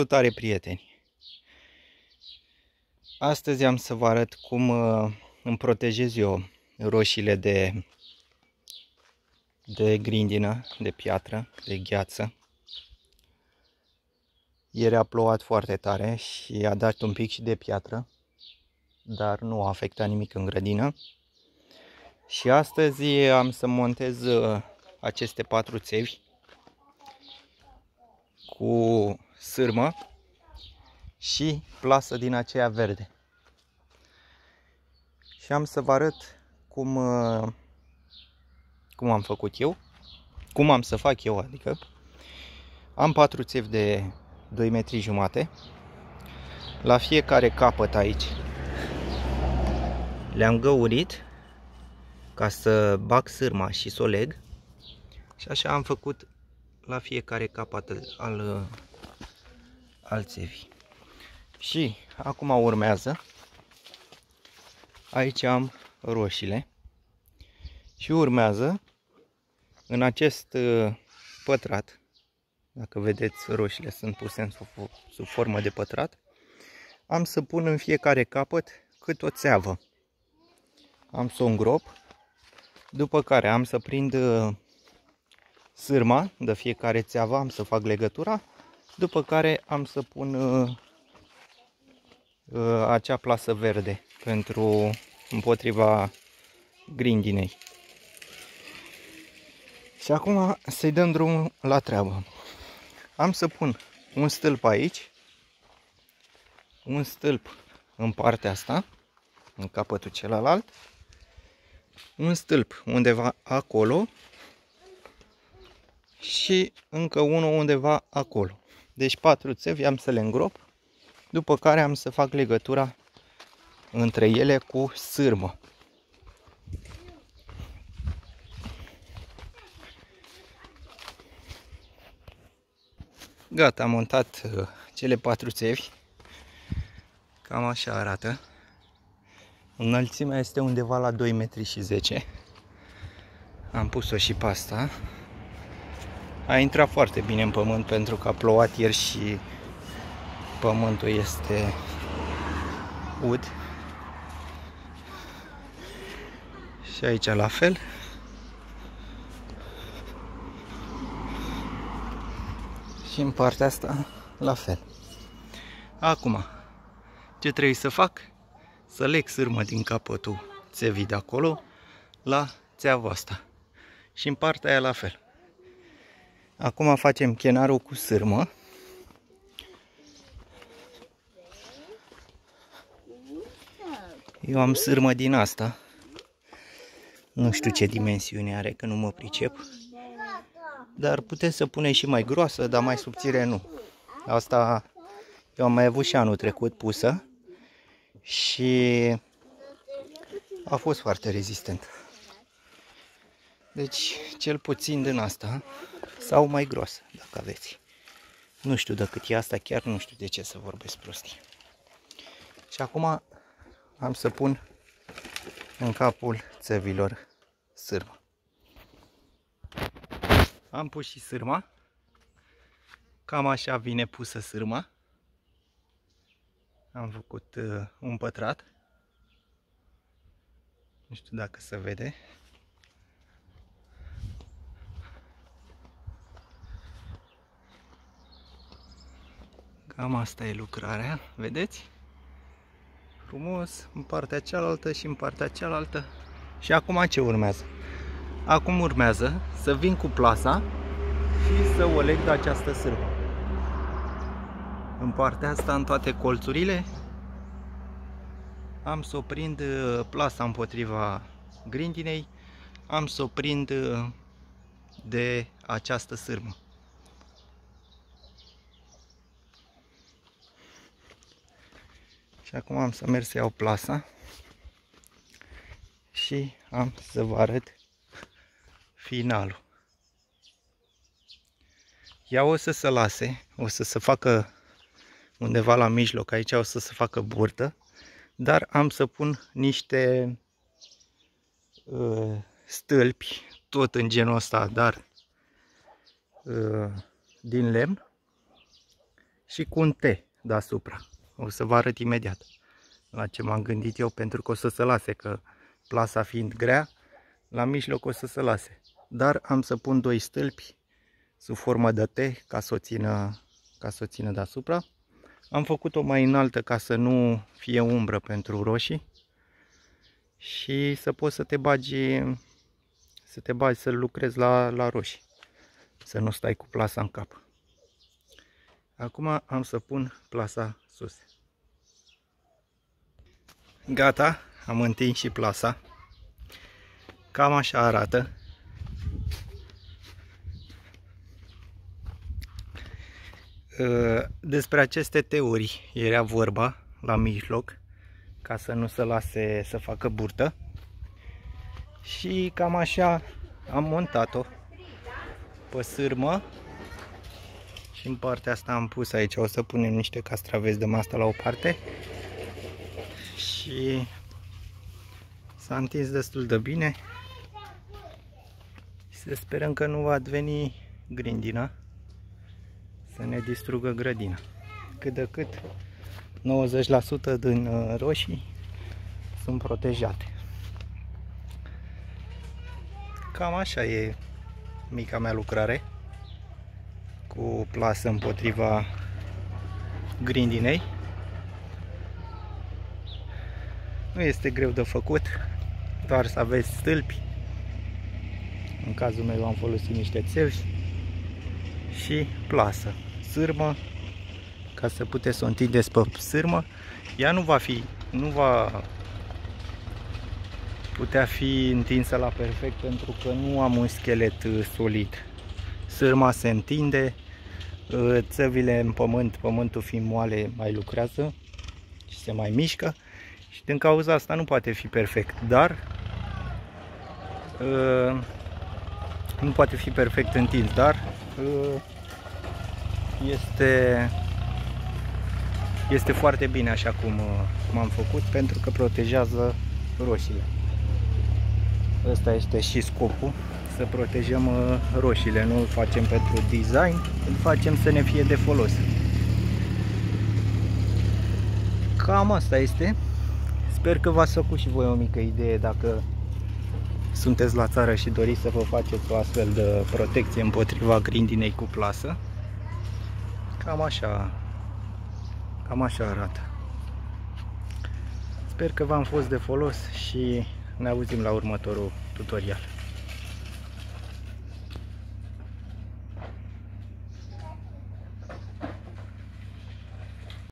Salutare prieteni! Astăzi am să vă arăt cum uh, îmi protejez eu roșiile de, de grindină, de piatră, de gheață. Ieri a plouat foarte tare și a dat un pic și de piatră, dar nu a afectat nimic în grădină. Și astăzi am să montez uh, aceste patru țevi cu sârmă și plasă din aceea verde. Și am să vă arăt cum, uh, cum am făcut eu, cum am să fac eu, adică am patru țevi de 2 metri jumate. La fiecare capăt aici le-am găurit ca să bag sârma și să o leg. Și așa am făcut la fiecare capăt al, al țevii. Și acum urmează, aici am roșiile și urmează în acest uh, pătrat, dacă vedeți roșiile sunt puse în sub, sub formă de pătrat, am să pun în fiecare capăt cât o țeavă. Am să o îngrop, după care am să prind uh, sârma de fiecare țeavă, am să fac legătura, după care am să pun uh, uh, acea plasă verde pentru împotriva grindinei. Și acum să-i dăm drumul la treabă. Am să pun un stâlp aici, un stâlp în partea asta, în capătul celălalt, un stâlp undeva acolo și încă unul undeva acolo. Deci patru țevi am să le îngrop, după care am să fac legătura între ele cu sârmă. Gata, am montat uh, cele patru țevi. Cam așa arată. Înălțimea este undeva la 2 metri și 10. Am pus-o și pe asta. A intrat foarte bine în pământ pentru că a plouat ieri și pământul este ud. Și aici la fel. Și în partea asta la fel. Acum, ce trebuie să fac? Să leg sârmă din capătul țevii de acolo la țeava asta. Și în partea aia la fel. Acum facem chenarul cu sârmă. Eu am sârmă din asta. Nu știu ce dimensiune are, că nu mă pricep. Dar puteți să puneți și mai groasă, dar mai subțire nu. Asta eu am mai avut și anul trecut pusă. Și a fost foarte rezistent. Deci, cel puțin din asta sau mai groasă, dacă aveți. Nu știu de cât e asta, chiar nu știu de ce să vorbesc prostii. Și acum am să pun în capul țevilor sârmă. Am pus și sârma. Cam așa vine pusă sârma. Am făcut uh, un pătrat. Nu știu dacă se vede. Cam asta e lucrarea, vedeți? Frumos, în partea cealaltă și în partea cealaltă. Și acum ce urmează? Acum urmează să vin cu plasa și să o leg de această sârbă. În partea asta, în toate colțurile, am să o prind uh, plasa împotriva grindinei, am să o prind uh, de această sârmă. Și acum am să merg să iau plasa și am să vă arăt finalul. Ea o să se lase, o să se facă undeva la mijloc, aici o să se facă burtă, dar am să pun niște uh, stâlpi, tot în genul ăsta, dar uh, din lemn și cu un T deasupra. O să vă arăt imediat la ce m-am gândit eu, pentru că o să se lase, că plasa fiind grea, la mijloc o să se lase. Dar am să pun doi stâlpi sub formă de T ca să o țină, ca să o țină deasupra. Am făcut-o mai înaltă ca să nu fie umbră pentru roșii și să poți să te bagi, să te bagi să lucrezi la, la roșii, să nu stai cu plasa în cap. Acum am să pun plasa sus. Gata, am întins și plasa. Cam așa arată. Ă, despre aceste teorii era vorba la mijloc, ca să nu se lase să facă burtă. Și cam așa am montat-o pe sârmă. Și în partea asta am pus aici, o să punem niște castraveți de asta la o parte. Și s-a întins destul de bine. Și să sperăm că nu va veni grindina să ne distrugă grădina. Cât de cât 90% din uh, roșii sunt protejate. Cam așa e mica mea lucrare cu plasă împotriva grindinei. Nu este greu de făcut, doar să aveți stâlpi. În cazul meu am folosit niște țevi și plasă sârmă ca să puteți să o întindeți pe sârmă. Ea nu va fi, nu va putea fi întinsă la perfect pentru că nu am un schelet uh, solid. Sârma se întinde, uh, țăvile în pământ, pământul fiind moale, mai lucrează și se mai mișcă și din cauza asta nu poate fi perfect, dar uh, nu poate fi perfect întins, dar este, este foarte bine așa cum, cum am făcut pentru că protejează roșiile. Ăsta este și scopul, să protejăm uh, roșiile, nu îl facem pentru design, îl facem să ne fie de folos. Cam asta este. Sper că v-ați făcut și voi o mică idee dacă sunteți la țară și doriți să vă faceți o astfel de protecție împotriva grindinei cu plasă. Cam așa, cam așa arată. Sper că v-am fost de folos și ne auzim la următorul tutorial.